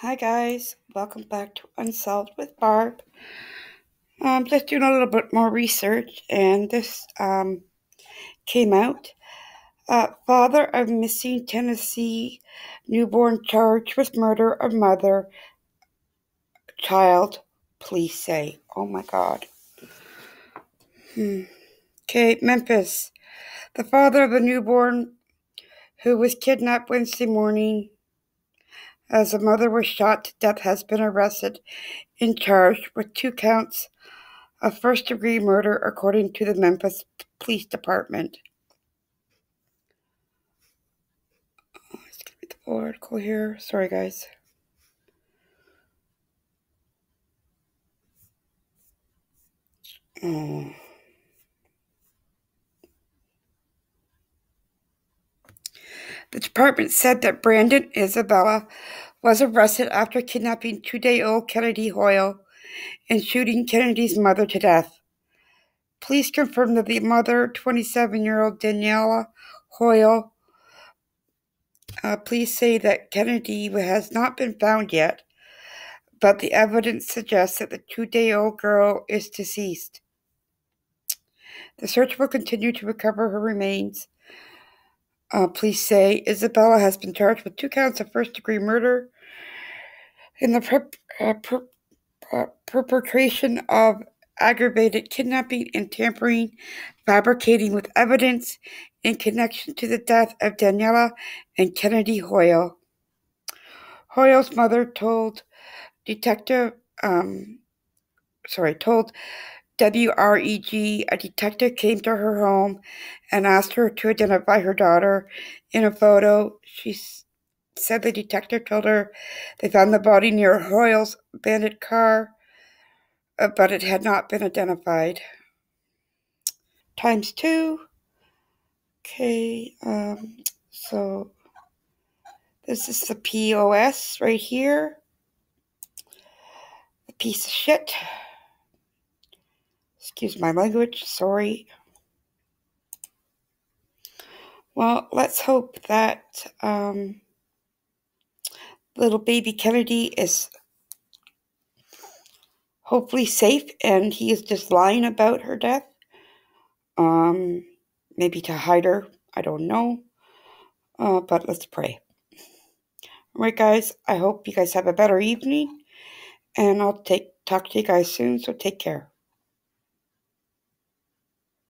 Hi guys, welcome back to Unsolved with Barb. I'm just doing a little bit more research and this um, came out. Uh, father of missing Tennessee newborn charged with murder of mother, child, police say. Oh my god. Hmm. Okay, Memphis. The father of the newborn who was kidnapped Wednesday morning as the mother was shot to death has been arrested and charged with two counts of first degree murder, according to the Memphis Police Department. Let's get the article here. Sorry, guys. Oh. The department said that Brandon Isabelle was arrested after kidnapping two day old Kennedy Hoyle and shooting Kennedy's mother to death. Police confirmed that the mother, 27 year old Danielle Hoyle, uh, police say that Kennedy has not been found yet, but the evidence suggests that the two day old girl is deceased. The search will continue to recover her remains. Uh, police say Isabelle has been charged with two counts of first degree murder in the per- uh, per- uh, perpetration of aggravated kidnapping and tampering, fabricating with evidence in connection to the death of Danielle and Kennedy Hoyle. Hoyle's mother told Detective, um, sorry, told WREG, a detective came to her home and asked her to identify her daughter in a photo. She said the detective told her they found the body near Hoyle's abandoned car, uh, but it had not been identified. Times two. Okay, um, so this is the POS right here. A piece of shit. Excuse my language, sorry. Well, let's hope that um, little baby Kennedy is hopefully safe and he is just lying about her death. Um, maybe to hide her. I don't know. Uh, but let's pray. All right, guys. I hope you guys have a better evening, and I'll take talk to you guys soon. So take care.